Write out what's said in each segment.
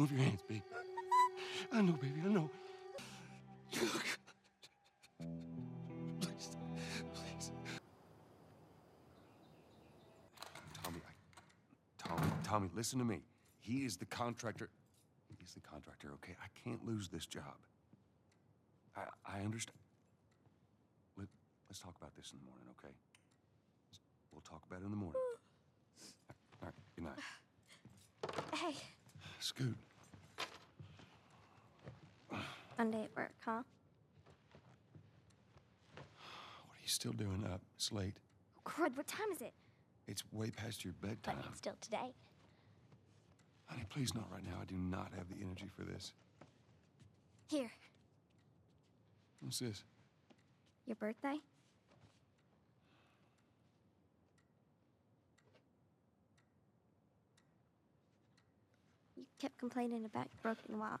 Move your hands, baby. I know, baby, I know. Please, please. Tommy, I, Tommy, Tommy, listen to me. He is the contractor. He's the contractor, okay? I can't lose this job. I, I understand. Let, let's talk about this in the morning, okay? We'll talk about it in the morning. All right, good night. Hey, Scoot. Monday at work, huh? What are you still doing up? It's late. Oh, crud, what time is it? It's way past your But bedtime. it's still today. Honey, please not right now. I do not have the energy for this. Here, What's this? your birthday? You kept complaining about your broken watch.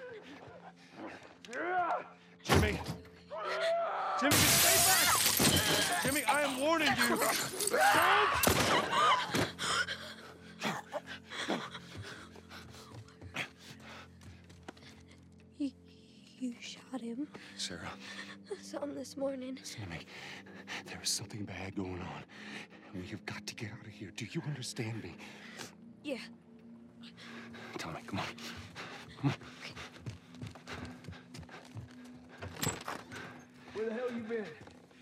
Jimmy! Jimmy, stay back! Jimmy, I am warning you. Don't! You, you shot him. Sarah, I saw him this morning. listen to me. There is something bad going on. We have got to get out of here. Do you understand me? Yeah. Tommy, come on.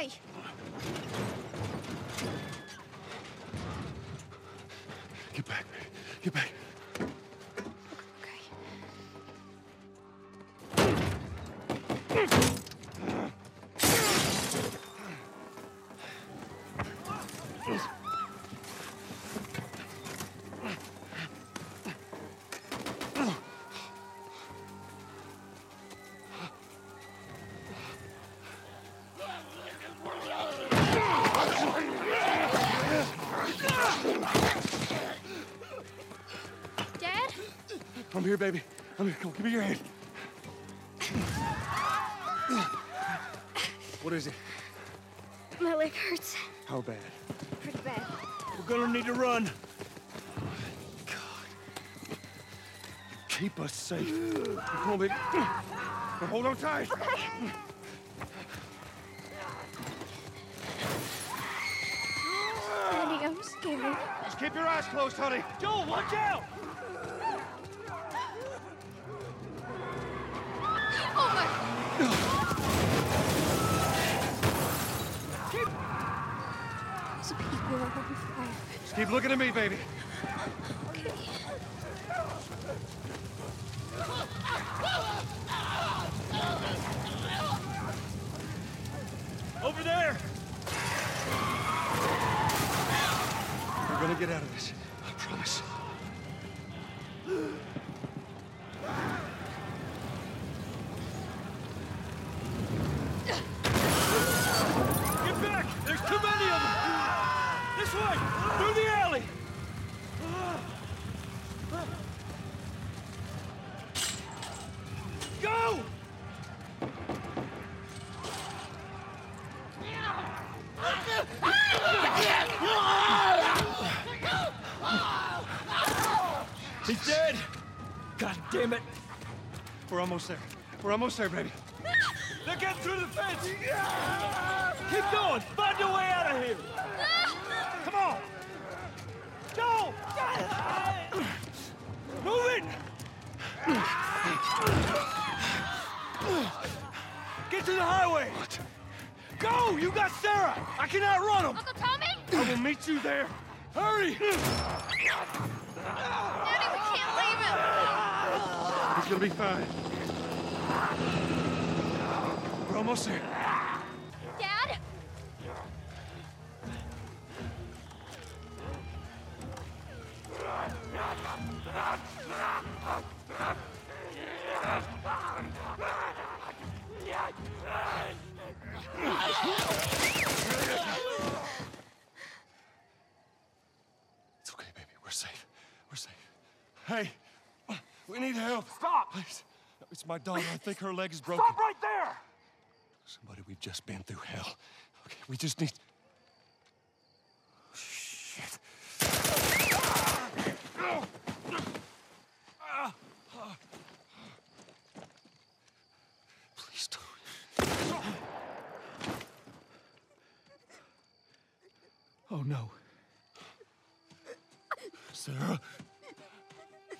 Hey! Get back. Get back. Okay. I'm here, baby. I'm here. Come on, give me your hand. What is it? My leg hurts. How bad? Pretty bad. We're gonna need to run. God. Keep us safe. Come on, baby. Now hold on tight. Daddy, I'm scared. Just keep your eyes closed, honey. Joel, watch out! Keep looking at me, baby. Over there! We're gonna get out of this. Damn it! We're almost there. We're almost there, baby. They're getting through the fence! Keep going! Find your way out of here! Come on! Go! Move it! Get to the highway! Go! You got Sarah! I cannot run them! Uncle Tommy? I will meet you there! Hurry! Daddy, we can't leave He's be fine. We're almost there. We need help. Stop! Please. It's my daughter. I think her leg is broken. Stop right there! Somebody, we've just been through hell. Okay, we just need. Shit. Please don't. Oh no. Sarah.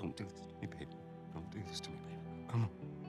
Don't do this to me, baby. Don't do this to me, baby. Know. Don't.